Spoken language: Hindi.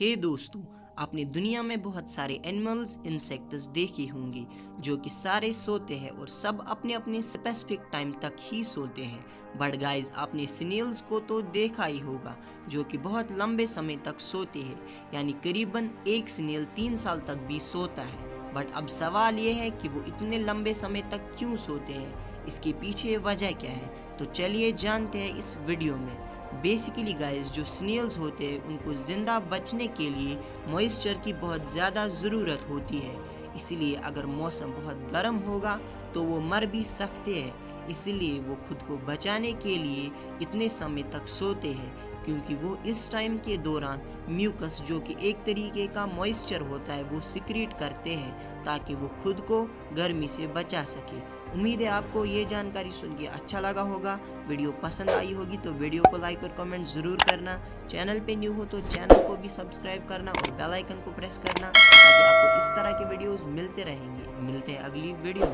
हे hey दोस्तों, आपने दुनिया में बहुत सारे एनिमल्स इंसेक्ट्स देखे होंगे, जो कि सारे सोते हैं और सब अपने अपने स्पेसिफिक टाइम तक ही सोते हैं। बट गाइस आपने स्नेल्स को तो देखा ही होगा, जो कि बहुत लंबे समय तक सोते हैं। यानी करीबन एक स्नेल तीन साल तक भी सोता है। बट अब सवाल ये है कि वो इतने लंबे समय तक क्यों सोते हैं? इसके पीछे वजह क्या है? तो चलिए जानते हैं इस वीडियो में। बेसिकली गाइस जो स्नेल्स होते हैं, उनको ज़िंदा बचने के लिए मॉइस्चर की बहुत ज़्यादा ज़रूरत होती है। इसलिए अगर मौसम बहुत गर्म होगा तो वो मर भी सकते हैं। इसलिए वो खुद को बचाने के लिए इतने समय तक सोते हैं। क्योंकि वो इस टाइम के दौरान म्यूकस जो कि एक तरीके का मॉइस्चर होता है, वो सिक्रीट करते हैं ताकि वो खुद को गर्मी से बचा सके। उम्मीद है आपको ये जानकारी सुन के अच्छा लगा होगा। वीडियो पसंद आई होगी तो वीडियो को लाइक और कमेंट ज़रूर करना। चैनल पे न्यू हो तो चैनल को भी सब्सक्राइब करना और बेल आइकन को प्रेस करना ताकि आपको इस तरह के वीडियोस मिलते रहेंगे। मिलते हैं अगली वीडियो